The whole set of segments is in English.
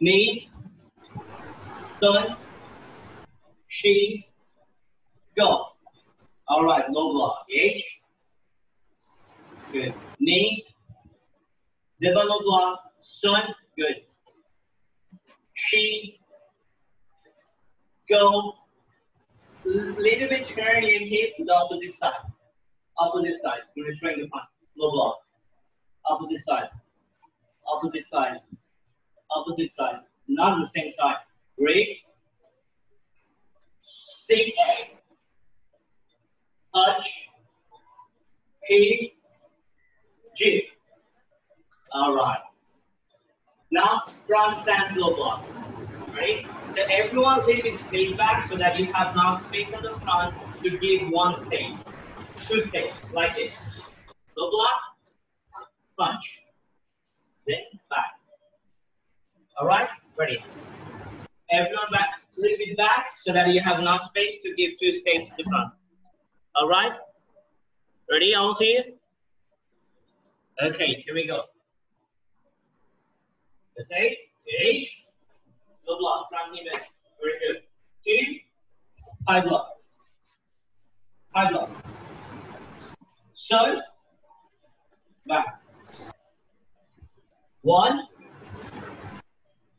Me, son, she, go. All right, low block. H. Good. Knee. Zeba low block. Son. Good. She. Go. Little bit turn your hip to the opposite side. Opposite side. You're trying to find low block. Opposite side. Opposite side. Opposite side. Not on the same side. Break. Six touch, key, G. All right. Now front stance low block. Right? So everyone leave it straight back so that you have now space on the front to give one stage. Two stages, like this. Low block, punch. Then back. All Ready. Everyone back, a little bit back so that you have enough space to give two steps to the front. All right? Ready, all of you? Okay, here we go. Let's say H, low block, front knee bend. Very good. T, high block. High block. So, back. One,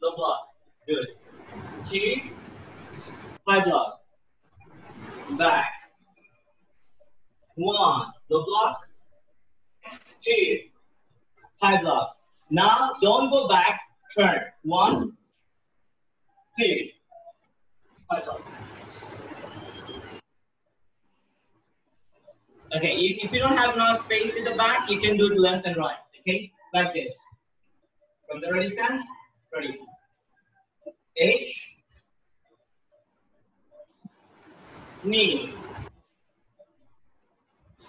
low block. Good. T, high block. Back. One, low block. Two, high block. Now don't go back, turn. One, two, high block. Okay, if, if you don't have enough space in the back, you can do it left and right. Okay, like this. From the ready stance, ready. H, knee,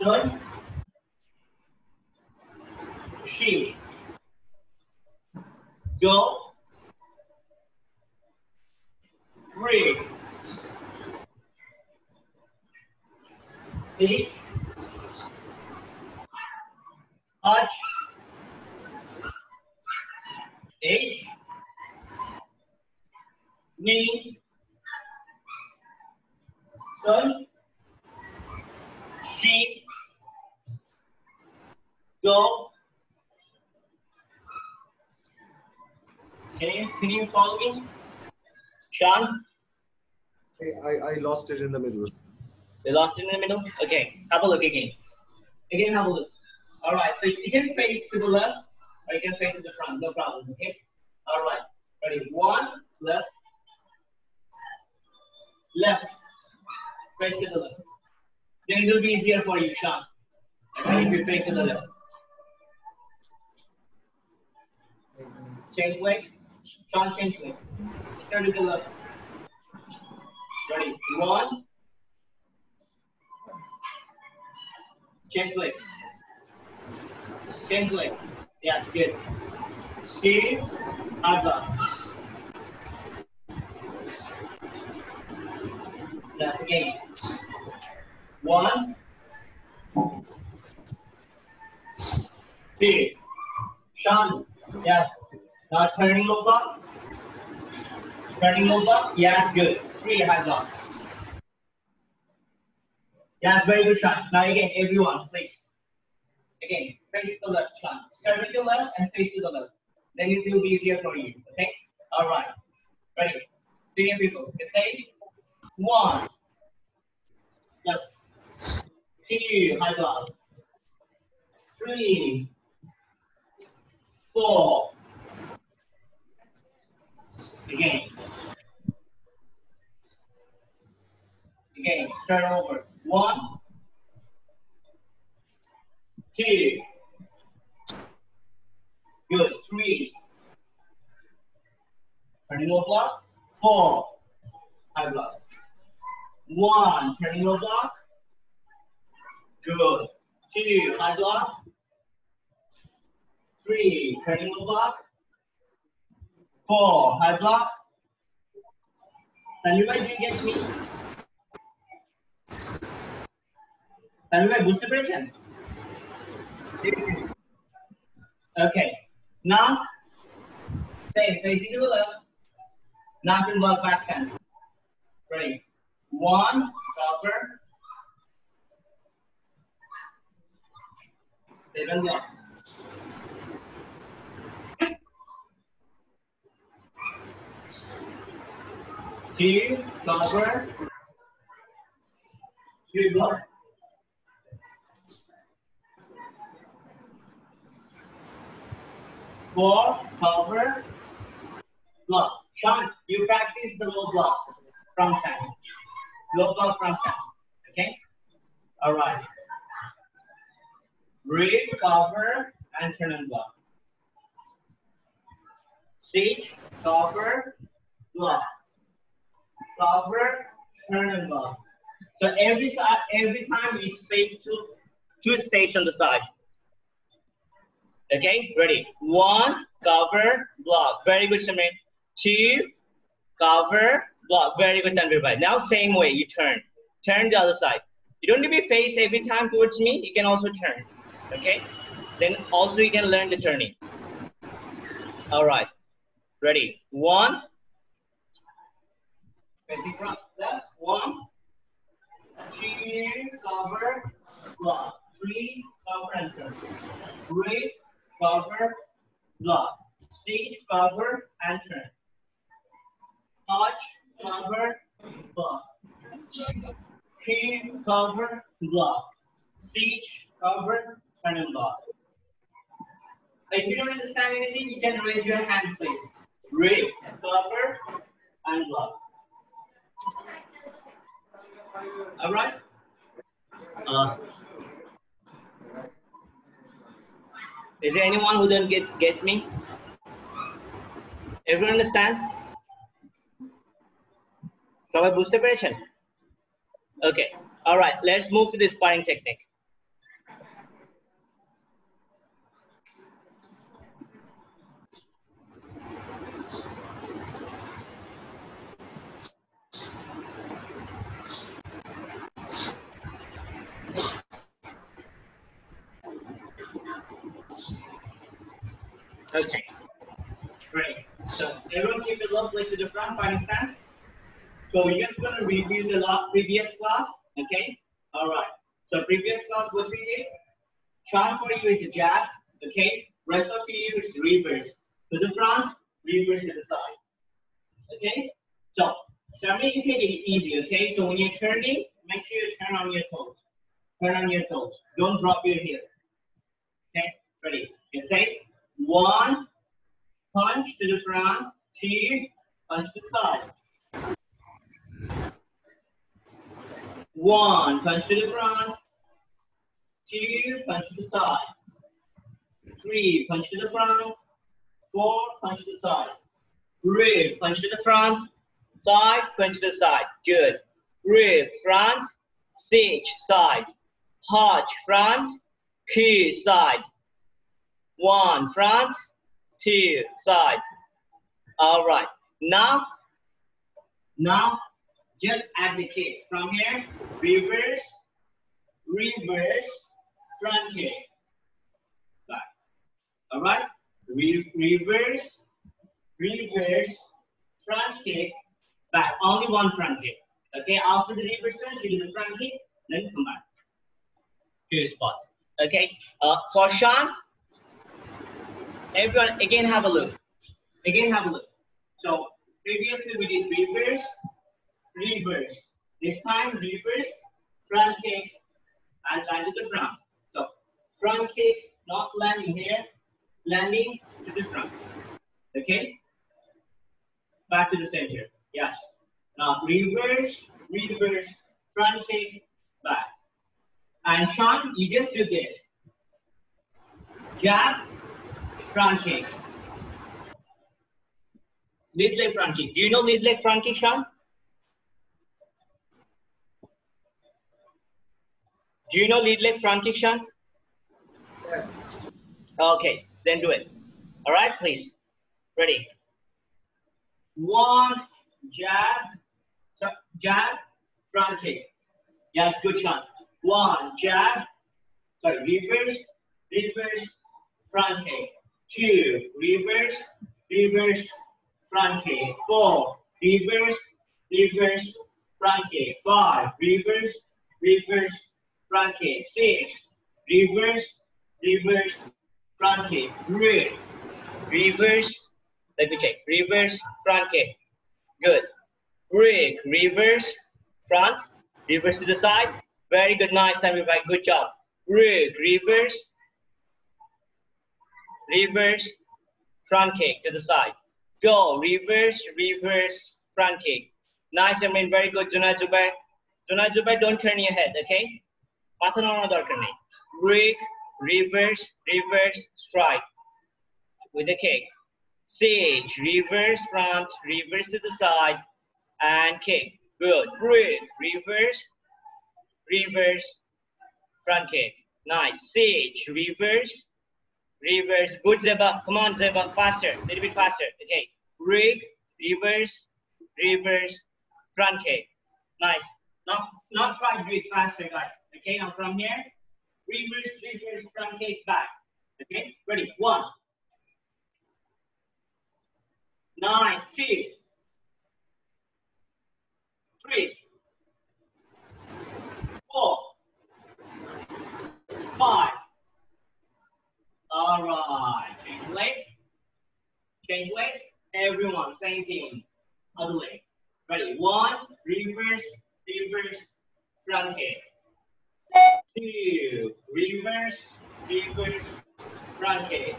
son, she, go, breathe, sit, touch, H, knee, son, she, go. Can you, can you follow me? Sean, I, I lost it in the middle. we lost it in the middle? Okay, have a look again. Again, have a look. All right, so you can face to the left or you can face to the front, no problem, okay? All right, ready? One, left, left, face to the left. Then it will be easier for you, Sean. If you face to the left. Change leg. Sean, change leg. Start to the left. Ready? One. Change leg. Change leg. Yes, good. Hard block. Yes, again. One. Two. Sean. Yes. Now turning block. Turning block. Yes, good. Three high block. Yes, very good shot. Now again, everyone, please. Again, face to the left, Sean. Start with your left and face to the left. Then it will be easier for you. Okay? All right. Ready? Senior people. Let's say one. Left. Two, high block. Three. Four. Again. Again, start over. One, two, good, three, turning low block, four, high block, one, turning low block, good, two, high block, three, turning low block, four, high block, and you guys didn't get me. Tanvir ভাই বুঝতে পেরেছেন Okay. Now, same facing to the left. Knock and block back stance. Ready? One, cover. Seven block. Two, cover. Three block. Four, cover. Block. Sean, you practice the low block from stance. Low block from stance. Okay? All right. Breathe, cover, and turn and block. Sit, cover, block. Cover, turn and block. So every side, every time we stay two, two steps on the side. Okay, ready? One, cover, block. Very good, Samir. Two, cover, block. Very good, Tanvir. Now same way, you turn. Turn the other side. You don't need to be face every time towards me. You can also turn. Okay? Then also you can learn the turning. All right. Ready? One. Facing front. Left. One. Two. Cover. Block. Three. Cover and turn. Three. Cover. Block. Stage. Cover and turn. Touch. Cover. Block. Cream. Cover. Block. Stage. Cover son-in-law. If you don't understand anything, you can raise your hand, please. Ray, Clover, and block. All right? Uh, is there anyone who doesn't get, get me? Everyone understands? So I booster patient. Okay. All right. Let's move to the sparring technique. Okay. Great. So everyone keep your leg to the front, final stance. So we're just going to review the last previous class. Okay. All right. So previous class, what we did? Sean for you is the jab. Okay. Rest of you is reverse to the front, reverse to the side. Okay. So Sammy, you take it easy. Okay. So when you're turning, make sure you turn on your toes. Turn on your toes. Don't drop your heel. Okay. Ready. You say one, punch to the front, two, punch to the side. One, punch to the front, two, punch to the side. Three, punch to the front, four, punch to the side. Rib, punch to the front, five, punch to the side. Good. Rib, front, six, side. Hodge, front, key, side. One, front, two, side. All right. Now, now, just add the kick. From here, reverse, reverse, front kick. Back. All right. Re reverse, reverse, front kick, back. Only one front kick. Okay. After the reverse you do the front kick, then come back Two spots. Okay. Uh, for Sean, everyone again have a look. Again have a look. So previously we did reverse, reverse. This time reverse, front kick, and land to the front. So front kick, not landing here, landing to the front. Okay? Back to the center. Yes. Now reverse, reverse, front kick, back. And Sean, you just do this. Jab, front kick. Lead leg front kick. Do you know lead leg front kick, Sean? Do you know lead leg front kick, Sean? Yes. Okay, then do it. All right, please. Ready? One, jab, jab, front kick. Yes, good shot. One, jab, sorry, reverse, reverse, front kick. Two, reverse, reverse, front kick. Four, reverse, reverse, front kick. Five, reverse, reverse, front kick. Six, reverse, reverse, front kick. Great. Reverse, let me check. Reverse, front kick. Good. Break, reverse, front, reverse to the side. Very good, nice time, everybody. Good job. Break, reverse, reverse, front kick to the side. Go, reverse, reverse, front kick. Nice, I mean, very good. Junai Zubair. Junai Zubair, don't turn your head, okay? মাথা নাড়ানো দরকার নেই break reverse reverse strike with a kick sage reverse front reverse to the side and kick good break reverse reverse front kick nice sage reverse reverse good zeba come on zeba faster a little bit faster okay Rig, reverse reverse front kick nice Not, not try to do it faster guys okay now from here reverse, reverse, front kick, back. Okay, ready? One. Nice. Two. Three. Four. Five. All right. Change leg. Change leg. Everyone, same thing. Other leg. Ready? One. Reverse, reverse, front kick two, reverse, reverse, front kick.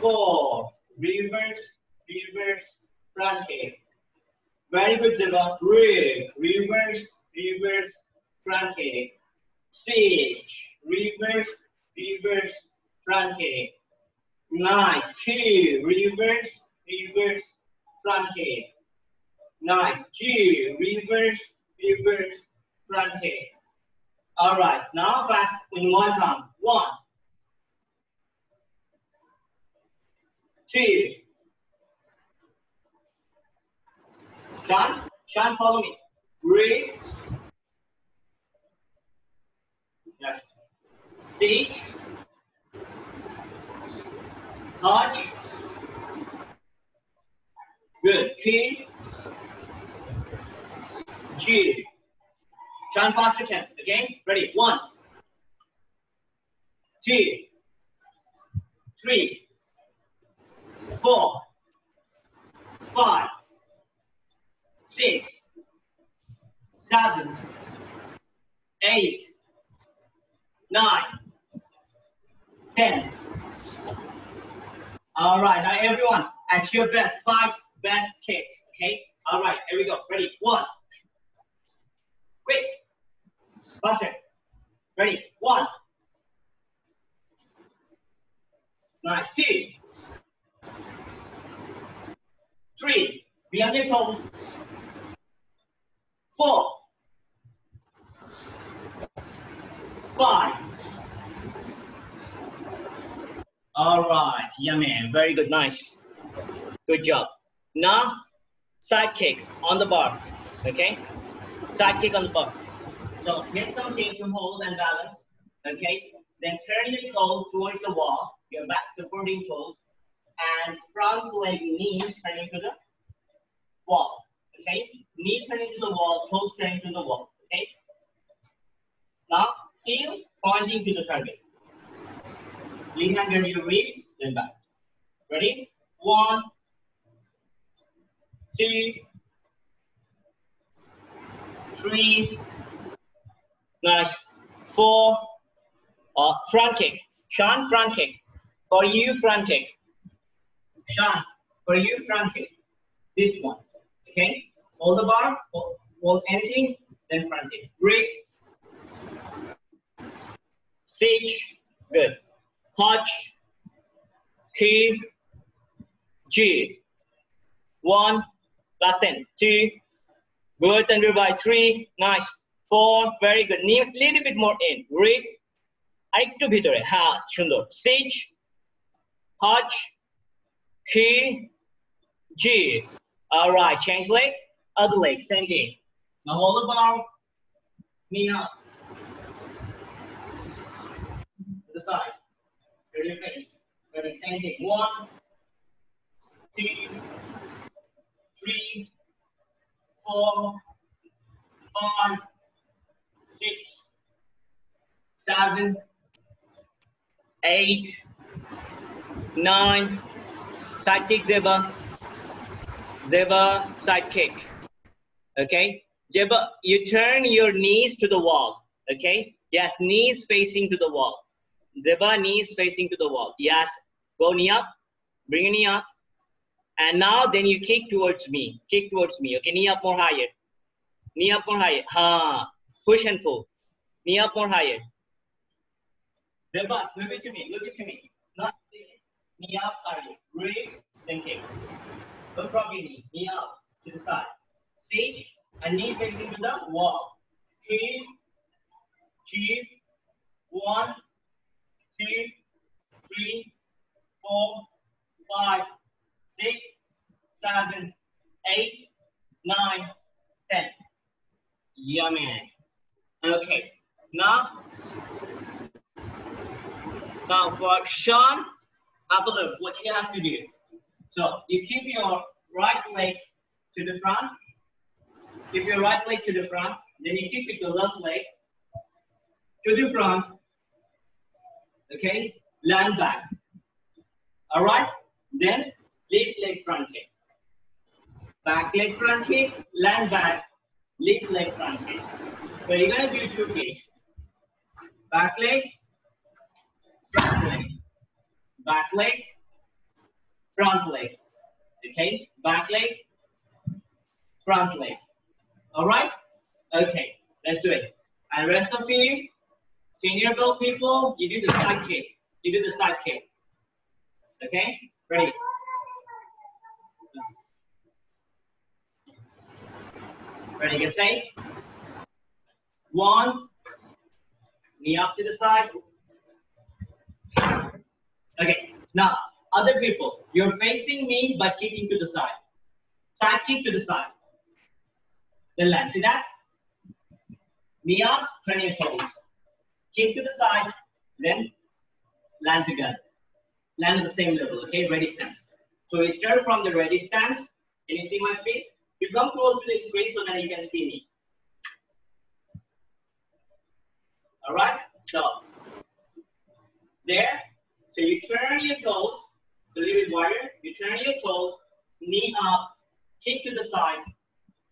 Four, reverse, reverse, front kick. Very good, Zeba. Rig, reverse, reverse, front kick. Six, reverse, reverse, front kick. Nice. Q, reverse, reverse, front kick. Nice. G, reverse, reverse, front kick. All right, now fast in one time. One, two. Sean, Sean, follow me. Break. Yes. Stage. Touch. Good. Key. G. Sean faster 10. Again, ready? One, two, three, four, five, six, seven, eight, nine, ten. All right, now everyone, at your best, five best kicks, okay? All right, here we go. Ready? One. Quick. Faster. Ready? One. Nice. Two. Three. Beyond your toes. Four. Five. All right. Man. Very good. Nice. Good job. Now, side kick on the bar. Okay? Side kick on the bar. So get something to hold and balance. Okay? Then turn your toes towards the wall, your back supporting toes, and front leg knee turning to the wall. Okay? Knee turning to the wall, toes turning to the wall. Okay? Now, heel pointing to the target. Lean under your then back. Ready? One, two, three, nice, four, uh, front kick. Sean, front kick. For you, front kick. Sean, for you, front kick. This one, okay? Hold the bar, hold, hold anything, then front kick. Break. Sage, good. Touch, key, G. One, last 10, two, good, and by three, nice, four, very good, knee, little bit more in, rig, আরেকটু ভিতরে হ্যাঁ সুন্দর সিজ হচ কি জি all right change leg other leg same thing now hold the bar knee up to the side ready same thing one two three four, five, six, seven, eight, nine, side kick Zeba, Zeba, side kick. Okay, Zeba, you turn your knees to the wall. Okay, yes, knees facing to the wall. Zeba, knees facing to the wall. Yes, go knee up, bring knee up. And now then you kick towards me, kick towards me. Okay, knee up more higher. Knee up more higher. Ha, push and pull. Knee up more higher. Zeba, look at me, look at me. Not. Knee up higher. Raise, then kick. Don't drop your knee. Knee up to the side. Sage and knee facing to the wall. Keep, keep. One, two, three, four, five, six, seven, eight, nine, ten. Man. Okay. Now, now for Sean, have a look what you have to do. So you keep your right leg to the front. Keep your right leg to the front. Then you keep it the left leg to the front. Okay. Land back. All right. Then lead leg front kick. Back leg front kick. Land back. Lead leg front kick. So you're gonna do two kicks. Back leg. Front leg. Back leg front leg. Okay, back leg, front leg. All right? Okay, let's do it. And rest of you, senior belt people, you do the side kick. You do the side kick. Okay, ready? Ready, get safe? One, knee up to the side. Okay, now other people. You're facing me, but kicking to the side. Side kick to the side. Then land. See that? Knee up, turn your Kick to the side, then land together. Land at the same level, okay? Ready stance. So we start from the ready stance. Can you see my feet? You come close to the screen so that you can see me. All right? So, there. So you turn your toes a little bit wider. You turn your toes, knee up, kick to the side,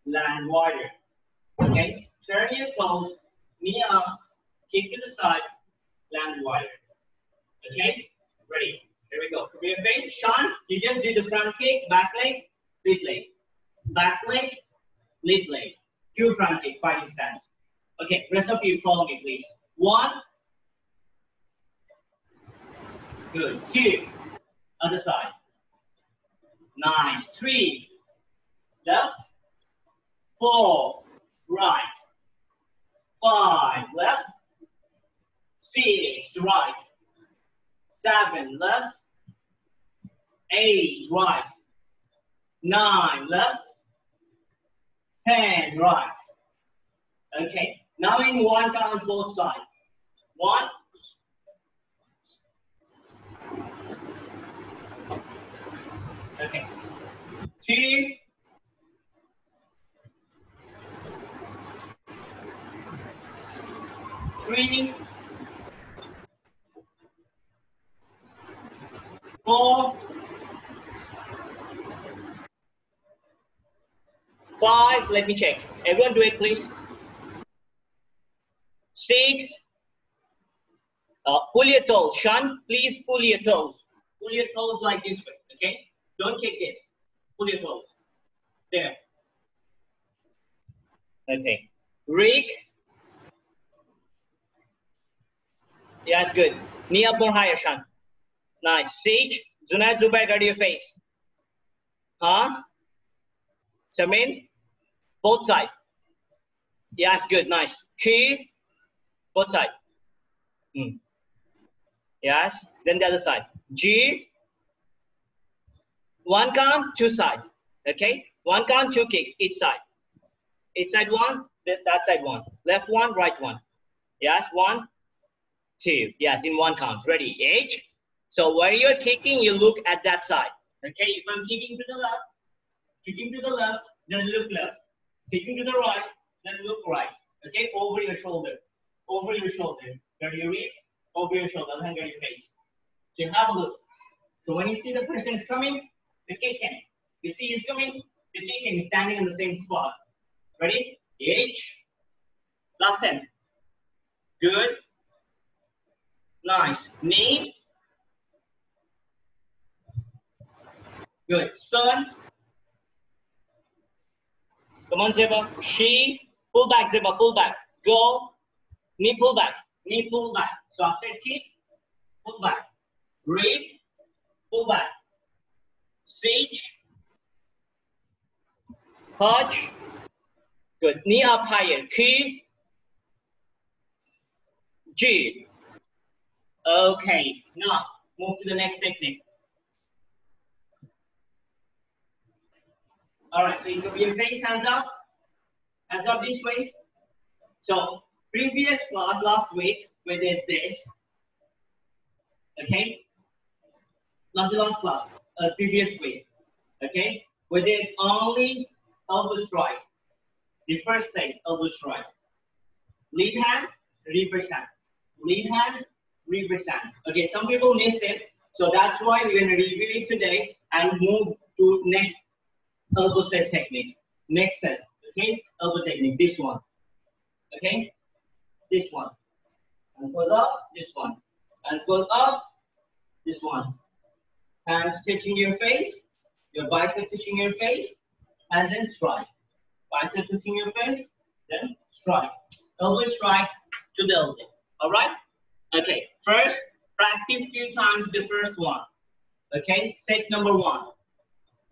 land wider. Okay? Turn your toes, knee up, kick to the side, land wide. Okay? Ready? Here we go. Prepare your face. Sean, you just do the front kick, back leg, lead leg. Back leg, lead leg. Two front kick, fighting stance. Okay, rest of you follow me, please. One. Good. Two. Other side. Nice. Three. Left. Four. Right. Five. Left. Six. Right. Seven. Left. Eight. Right. Nine. Left. Ten. Right. Okay. Now in one count both sides. One. Okay. Two. Three. Four. Five. Let me check. Everyone do it, please. Six. Uh, pull your toes. Sean, please pull your toes. Pull your toes like this way, okay? Don't kick this. Pull your toes. There. Okay. Rick. Yeah, it's good. Knee up more higher, Sean. Nice. Sage. Zunaid Zubair, ready your face. Huh? Samin. Both side. Yes, good. Nice. Key. Both side. Mm. Yes. Then the other side. G. One count, two sides. Okay? One count, two kicks, each side. Each side one, that side one. Left one, right one. Yes, one, two. Yes, in one count. Ready? H. So where you're kicking, you look at that side. Okay, if I'm kicking to the left, kicking to the left, then look left. Kicking to the right, then look right. Okay, over your shoulder, over your shoulder. Where you reach, over your shoulder, then your face. So you have a look. So when you see the person is coming, you kick him. You see he's coming, you kick him, standing in the same spot. Ready? H. Last 10. Good. Nice. Knee. Good. Son. Come on, Zeba. She. Pull back, Zeba. Pull back. Go. Knee pull back. Knee pull back. So after kick, pull back. Read. Pull back. Sage. Touch. Good. Knee up higher. Key. G. Okay. Now move to the next technique. All right. So can your face hands up. Hands up this way. So previous class last week we did this. Okay. Not the last class. Uh, previous week. Okay. We did only elbow strike. The first thing, elbow strike. Lead hand, reverse hand. Lead hand, reverse hand. Okay, some people missed it. So that's why we're going to review it today and move to next elbow set technique. Next set, okay? Elbow technique, this one. Okay? This one. Hands goes up, this one. Hands goes up, this one. Hands touching your face, your bicep touching your face, and then strike. Bicep touching your face, then strike. Elbow strike to the elbow. All right? Okay, first, practice few times the first one. Okay, set number one.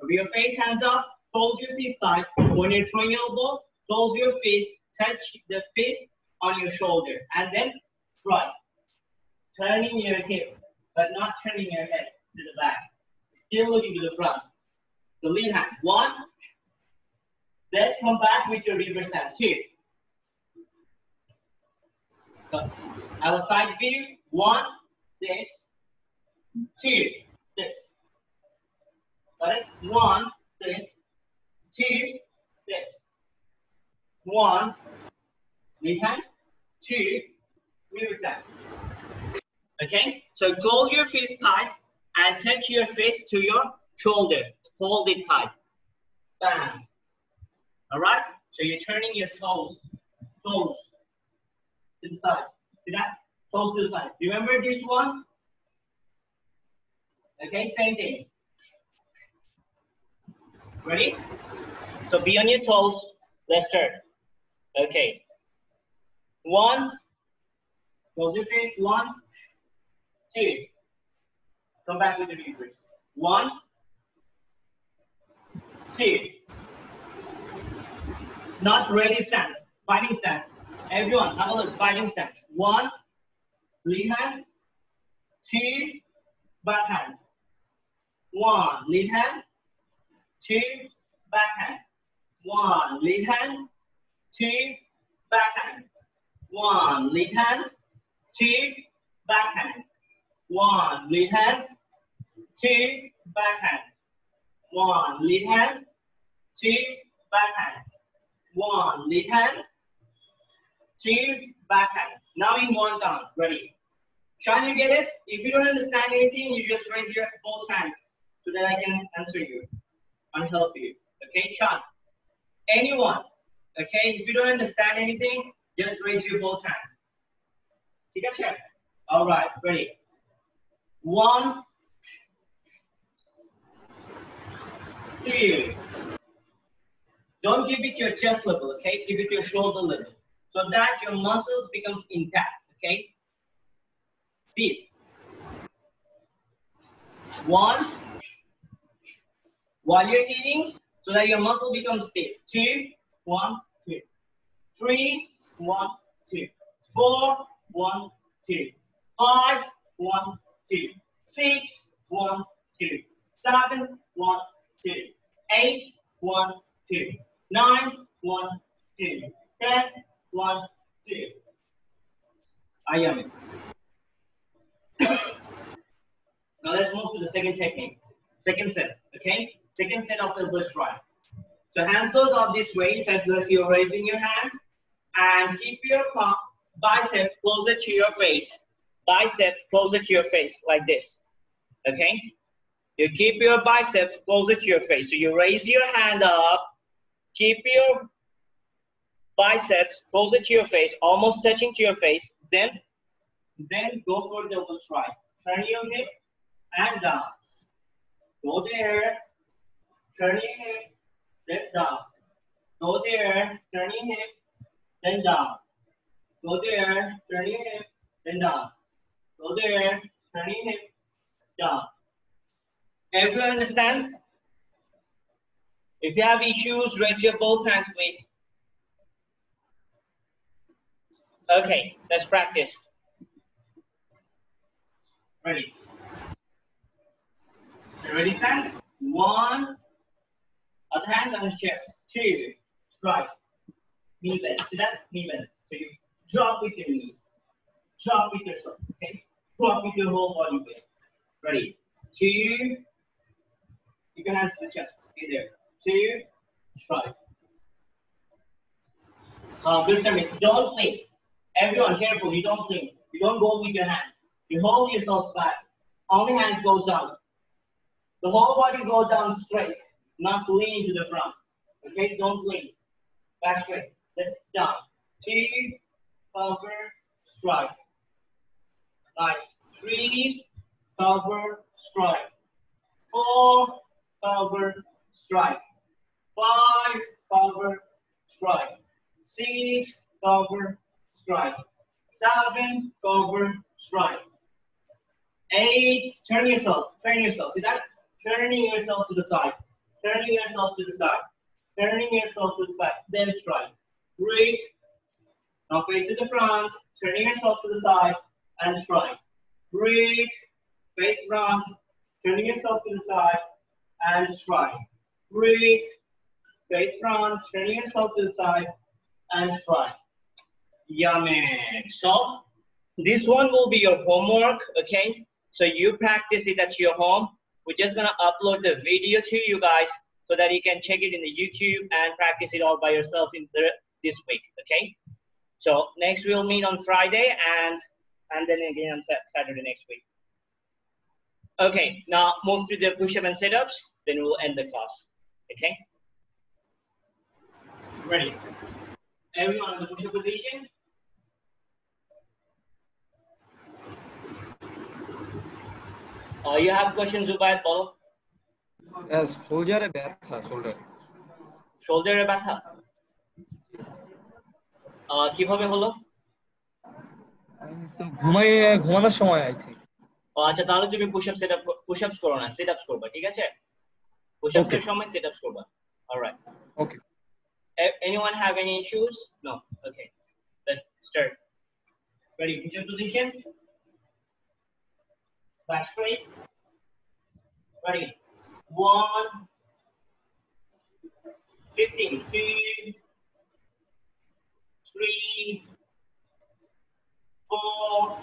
Over your face, hands up, close your fist tight. When you're throwing elbow, close your fist, touch the fist on your shoulder, and then strike. Turning your hip, but not turning your head to the back. Still looking to the front. The lean hand, one, then come back with your reverse hand, two. A side view, one, this, two, this. Got it? One, this, two, this. One, hand, two, reverse hand. Okay? So close your fist tight and touch your fist to your shoulder. Hold it tight. Bam. All right? So you're turning your toes, toes to the side. See that? Toes to the side. Remember this one? Okay, same thing. Ready? So be on your toes. Let's turn. Okay. One. Close your face. One, two. Come back with the reverse. One, two. Not ready stance, fighting stance. Everyone, have a look, fighting stance. One, lead hand. Two, back hand. One, lead hand. Two, back hand. One, lead hand. Two, back hand. One, lead hand. Two, back hand. One, lead hand. Two, back hand. One, lead hand. Two, back hand. One, lead hand. Two, back hand. Now in one count. Ready? Sean, you get it? If you don't understand anything, you just raise your both hands so that I can answer you you. Okay, Sean? Anyone? Okay, if you don't understand anything, just raise your both hands. Take a check. All right, ready. One, two. Don't give it your chest level, okay? Give it your shoulder level. So that your muscles becomes intact, okay? Fifth. One. While you're eating, so that your muscle becomes stiff. Two, one, two. Three, one, two. Four, one, two. Five, one, two. Six, one, two. Seven, one, two. Eight, one, two. Nine, one, two. Ten, one, two. I am it. now let's move to the second technique. Second set, okay? Second set of the burst drive. So hands goes up this way, so you're raising your hand, and keep your bicep closer to your face. Bicep closer to your face, like this. Okay? You keep your bicep closer to your face. So you raise your hand up, keep your biceps closer to your face, almost touching to your face. Then, then go for double strike. Turn your hip and down. Go there, turn your hip, then down. Go there, turn your hip, then down. Go there, turn your hip, then down. Go there, turn your hip, down. Everyone understand? If you have issues, raise your both hands, please. Okay, let's practice. Ready? Ready, stands? One, other hand on his chest. Two, strike. Knee bend. See that? Knee bend. So you drop with your knee. Drop with your foot. Okay? Drop with your whole body weight. Ready? Two. You can hands the chest. Okay, there. Two, strike. Uh, good timing. Don't blink. Everyone, careful. You don't blink. You don't go with your hand. You hold yourself back. Only hands goes down. The whole body goes down straight, not lean to the front. Okay, don't lean. Back straight. Let down. Two, cover, strike. Nice. Three, cover, strike. Four, cover, strike. Five, cover, strike. Six, cover, strike. Seven, cover, strike. Eight, turn yourself, turn yourself. See that? Turning yourself to the side. Turning yourself to the side. Turning yourself to the side. Then strike. Break. Now face to the front. Turning yourself to the side and strike. Break. Face front. Turning yourself to the side and strike. Break. Face front. Turning yourself to the side and strike. Yummy. So this one will be your homework, okay? So you practice it at your home. We're just gonna upload the video to you guys so that you can check it in the YouTube and practice it all by yourself in the, this week, okay? So next we'll meet on Friday and and then again on Saturday next week. Okay, now move to the push-up and sit-ups, then we'll end the class, okay? Ready? Everyone in the push-up position? Uh, you have questions, Zubair, বলো শোল্ডারে ব্যথা shoulder শোল্ডারে ব্যথা? আহ, কীভাবে হলো? ঘুমাইয়ে ঘুমানোর সময় I O আচ্ছা তাহলে তুমি push up set up push ups করো না সিট আপস করবা ঠিক আছে? পুশ আপস এর. সময় সিট আপস করবা alright okay anyone have any issues? No okay let's start ready position back straight ready? One. 15 two. Three. Four.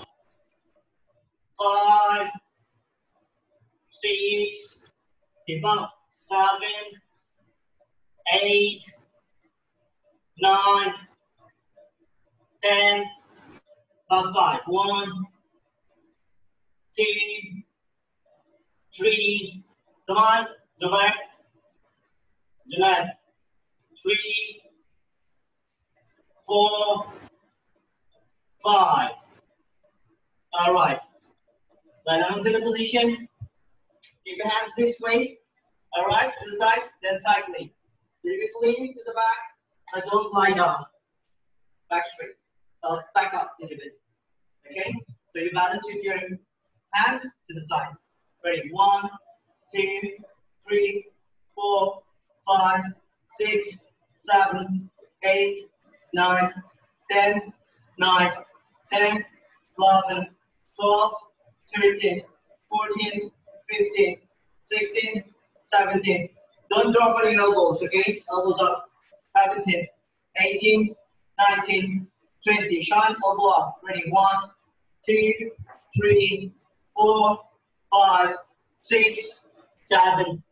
Five. Six. Keep seven. Eight. Nine, ten, last five. One, two, three, come on, go back. Do that. Three, four, five. All right. Then I'm in the position. Keep your hands this way. All right, to the side, then cycling. Leave it lean to the back. I don't lie down. Back straight. Uh, back up a little bit. Okay? So you balance with your hands to the side. Ready? One, two, three, four, five, six, seven, eight, nine, ten, nine, ten, eleven, twelve, thirteen, fourteen, fifteen, sixteen, seventeen. Don't drop on your elbows, okay? Elbows up. 17, 18, 19, 20. Shine elbow up. Ready? One, two, three, four, five, six, seven,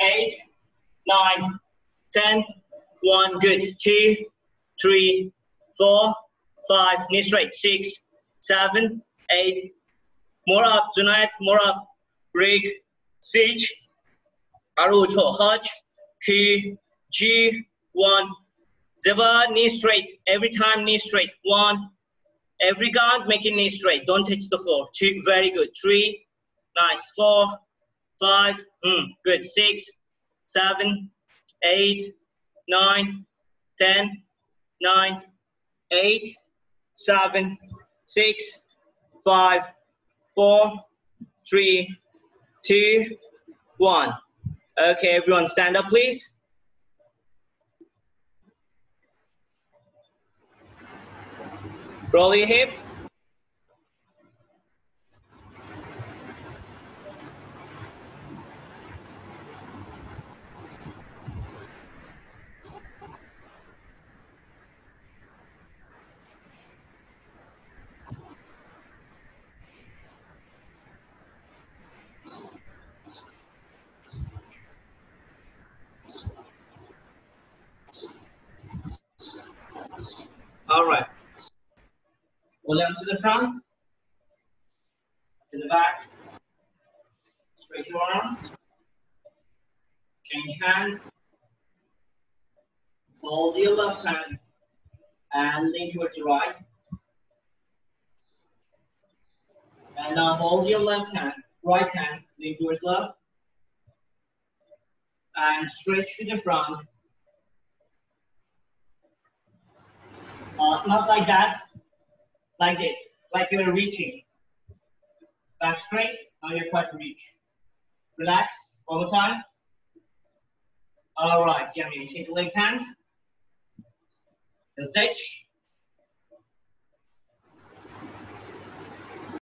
eight, nine, 10, 1, good, 2, 3, 4, 5, knee straight, 6, 7, 8, more up, Junaid, more up, rig, siege, aruto, key, G, 1, Zeba, knee straight, every time knee straight, 1, every guard making knee straight, don't touch the floor, 2, very good, 3, nice, 4, 5, mm, good, 6, 7, 8, 9, 10, 9, 8, 7, 6, 5, 4, 3, 2, 1. Okay, everyone stand up, please. Roll your hip. All right. Pull them to the front, to the back. Straight your arm. Change hand. Hold your left hand and lean towards your right. And now hold your left hand, right hand, lean towards left. And stretch to the front. Uh, not like that, like this, like you're reaching. Back straight, now you're trying to reach. Relax, one more time. All right, yummy. Shake the legs, hands. And stretch.